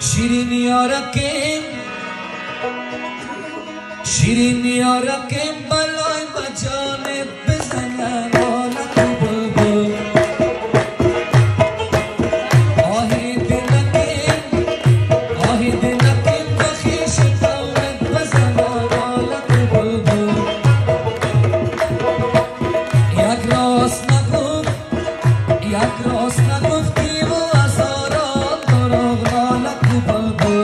Şiriniyarakim Şiriniyarakim balay bacay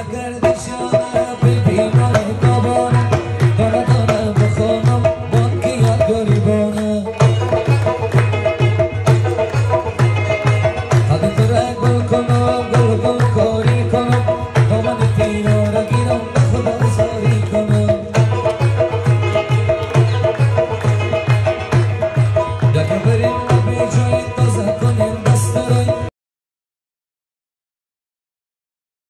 I recordar.